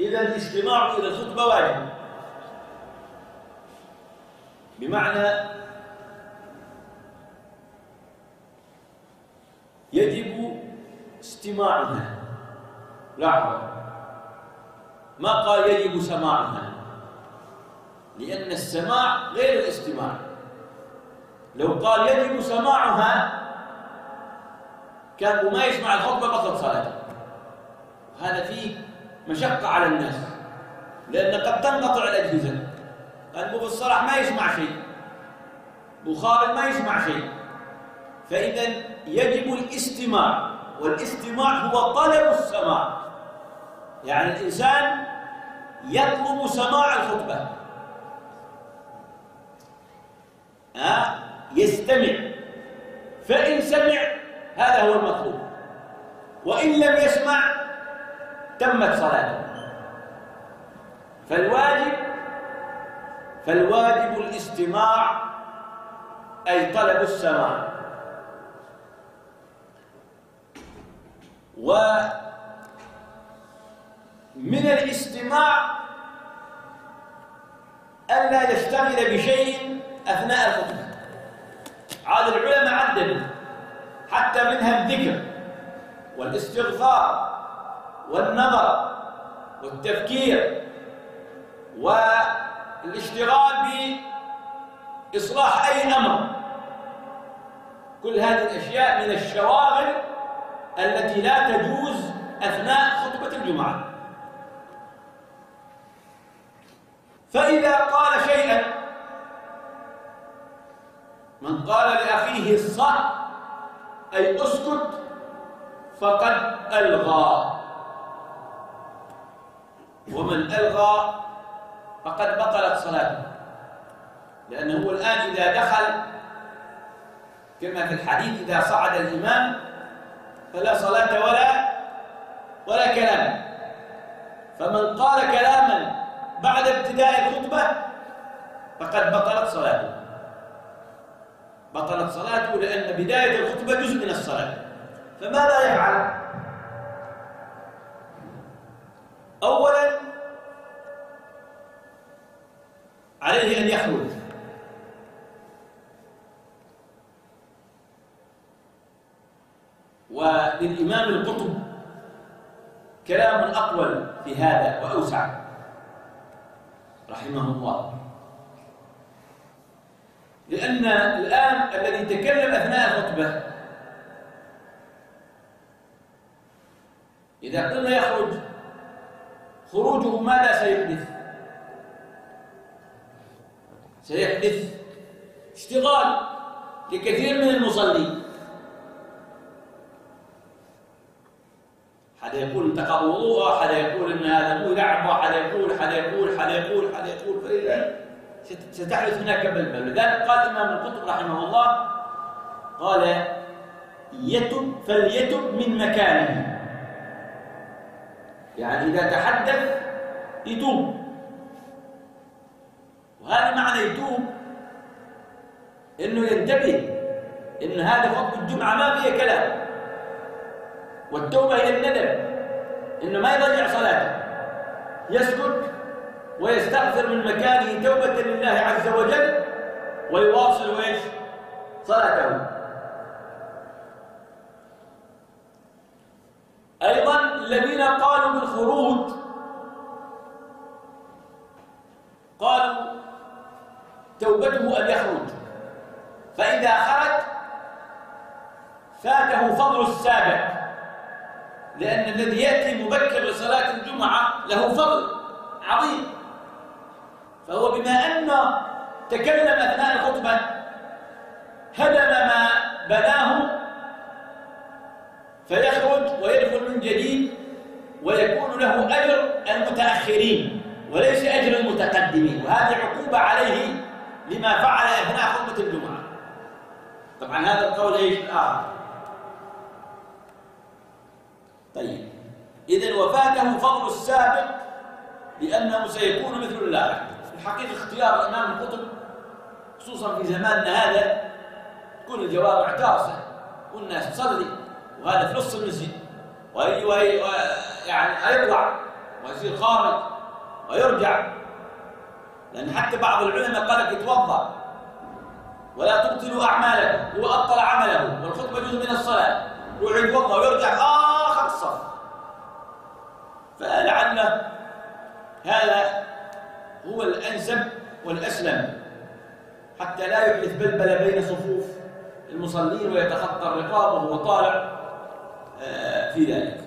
إذا الاستماع إلى الخطبة واجب. بمعنى يجب استماعها. لحظة. ما قال يجب سماعها؟ لأن السماع غير الاستماع. لو قال يجب سماعها كان ما يسمع الخطبة بطل صلاته هذا فيه مشقة على الناس. لأن قد تنقطع الأجهزة قلبه الصلاح ما يسمع شيء. بخارج ما يسمع شيء. فإذا يجب الاستماع. والاستماع هو طلب السماع. يعني الإنسان يطلب سماع الخطبة. ها يستمع. فإن سمع هذا هو المطلوب. وإن لم يسمع تمت صلاته. فالواجب فالواجب الاستماع أي طلب السماع. ومن الاستماع ألا يشتغل بشيء أثناء الخطبة. عاد العلماء عددوا حتى منها الذكر والاستغفار. والنظر والتفكير والاشتغال بإصلاح أي أمر. كل هذه الأشياء من الشواغل التي لا تجوز أثناء خطبة الجمعة. فإذا قال شيئا من قال لأخيه الصح أي أسكت فقد ألغى. ومن ألغى فقد بطلت صلاته. لأنه هو الآن إذا دخل كما في الحديث إذا صعد الإمام فلا صلاة ولا ولا كلام. فمن قال كلاما بعد ابتداء الخطبة فقد بطلت صلاته. بطلت صلاته لأن بداية الخطبة جزء من الصلاة. فماذا يفعل؟ أولا عليه أن يخرج وللإمام القطب كلام أقول في هذا وأوسع. رحمه الله. لأن الآن الذي تكلم أثناء الخطبة إذا قلنا يخرج خروجه ماذا سيحدث؟ سيحدث اشتغال لكثير من المصلين. حدا يقول انتقض وضوءه حدا يقول إن هذا مو لعبه حدا يقول حدا يقول حدا يقول حدا يقول. فإذا ستحدث هناك بلبل لذلك قال الإمام القطب رحمه الله قال يتب فليتب من مكانه. يعني إذا تحدث يتوب. وهذا معنى يتوب. إنه ينتبه إن هذه خطبه الجمعة ما فيها كلام. والتوبة إلى الندم. إنه ما يضيع صلاته. يسكت ويستغفر من مكانه توبة لله عز وجل ويواصل إيش؟ صلاته. أيضا الذين قالوا بالخروج توبته أن يخرج. فإذا خرج فاته فضل السابق. لأن الذي يأتي مبكر لصلاة الجمعة له فضل عظيم. فهو بما أنه تكلم أثناء الخطبة هدم ما بناه فيخرج ويدخل من جديد ويكون له أجر المتأخرين وليس أجر المتقدمين. وهذه عقوبة عليه لما فعل أثناء خطبة الجمعة. طبعا هذا القول إيش؟ الآخر. طيب. إذا وفاته فضل السابق لأنه سيكون مثل اللاحق في الحقيقة اختيار الإمام القطب خصوصا في زماننا هذا تكون الجوامع تارسة والناس تصلي وهذا في نص المسجد. ويجي يعني يطلع ويصير خارج ويرجع. لأن حتى بعض العلماء قال لك يتوضأ ولا تبطلوا أعمالكم. هو أبطل عمله والخطبة جزء من الصلاة. يروح يتوضأ ويرجع آخر الصف. فلعل هذا هو الأنسب والأسلم. حتى لا يحدث بلبلة بين صفوف المصلين ويتخطى الرقاب وهو طالع آه، في ذلك.